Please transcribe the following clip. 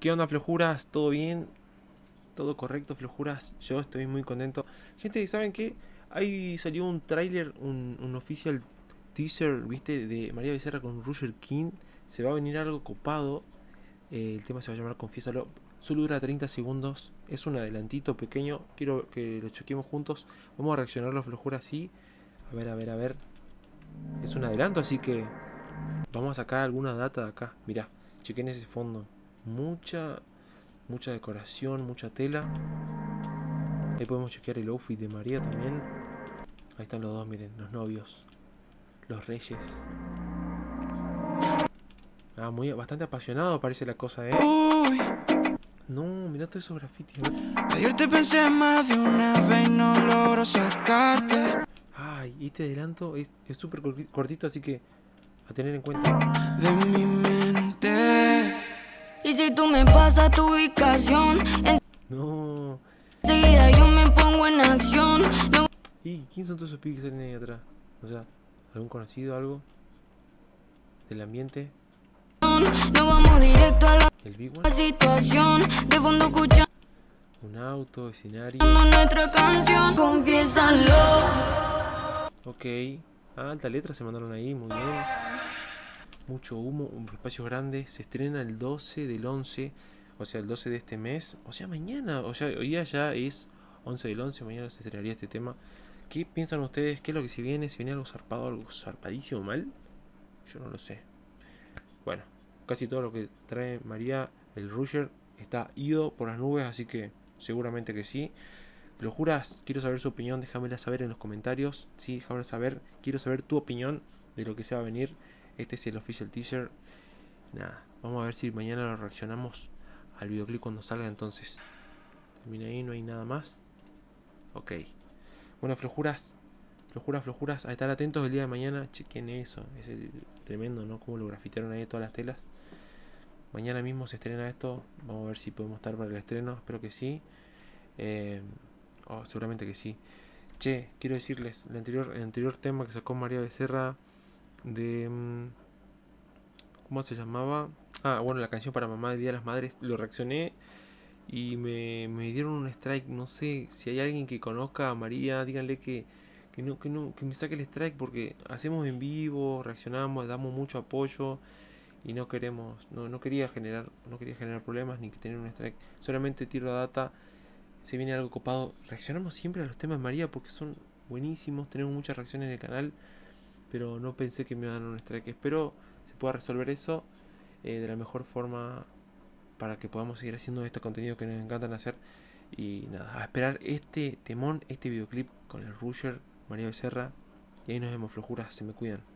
¿Qué onda, flojuras? ¿Todo bien? ¿Todo correcto, flojuras? Yo estoy muy contento. Gente, ¿saben qué? Ahí salió un tráiler, un, official teaser, ¿viste? De María Becerra con Roger King. Se va a venir algo copado. Eh, el tema se va a llamar Confiésalo. Solo dura 30 segundos. Es un adelantito pequeño. Quiero que lo chequemos juntos. Vamos a reaccionar los flojuras así. A ver, a ver, a ver. Es un adelanto, así que vamos a sacar alguna data de acá. Mirá, chequen ese fondo. Mucha, mucha decoración, mucha tela. Ahí podemos chequear el outfit de María también. Ahí están los dos, miren, los novios. Los reyes. Ah, muy, bastante apasionado parece la cosa, ¿eh? Uy, No, mirá todos esos grafitis. ayer te pensé más de una vez y no logro sacarte Ay, y este adelanto es súper corti- cortito, así que a tener en cuenta. de mi mente. Y si tú me pasas tu ubicación, No. enseguida yo me pongo en acción. No ¿Y quién son todos esos pibes que salen ahí atrás? O sea, ¿algún conocido, algo? ¿Del ambiente? no vamos directo a la ¿El Big One? situación. De fondo escuchando Un auto, escenario. nuestra canción. Confiésalo. Ok. Ah, alta letra se mandaron ahí, muy bien. Mucho humo, un espacio grande. Se estrena el 12 del 11. O sea, el 12 de este mes. O sea, mañana. O sea, hoy ya es 11 del 11. Mañana se estrenaría este tema. ¿Qué piensan ustedes? ¿Qué es lo que se viene? ¿Se viene algo zarpado, algo zarpadísimo mal? Yo no lo sé. Bueno, casi todo lo que trae María, el Rusher, está ido por las nubes. Así que seguramente que sí. Lo juras, quiero saber su opinión, déjamela saber en los comentarios. Sí, déjamela saber. Quiero saber tu opinión de lo que se va a venir. Este es el official teaser. Nada, vamos a ver si mañana lo reaccionamos al videoclip cuando salga entonces. Termina ahí, no hay nada más. Ok. Bueno, flojuras. Flojuras, flojuras. A estar atentos el día de mañana. Chequen eso. Es tremendo, ¿no? Cómo lo grafitearon ahí todas las telas. Mañana mismo se estrena esto. Vamos a ver si podemos estar para el estreno. Espero que sí. Eh, oh, seguramente que sí. Che, quiero decirles, el anterior, el anterior tema que sacó María Becerra de... mm, ¿Cómo se llamaba? Ah, bueno, la canción para mamá de Día de las Madres. Lo reaccioné y me, me dieron un strike. No sé si hay alguien que conozca a María, díganle que, que, no, que, no, que me saque el strike porque hacemos en vivo, reaccionamos, damos mucho apoyo y no queremos, no, no quería generar, no quería generar problemas ni tener un strike. Solamente tiro la data se viene algo copado. Reaccionamos siempre a los temas María porque son buenísimos, tenemos muchas reacciones en el canal, pero no pensé que me iban a dar un strike. Espero se pueda resolver eso eh, de la mejor forma para que podamos seguir haciendo este contenido que nos encantan hacer. Y nada, a esperar este temón, este videoclip con el Rusher, María Becerra. Y ahí nos vemos, flojuras, se me cuidan.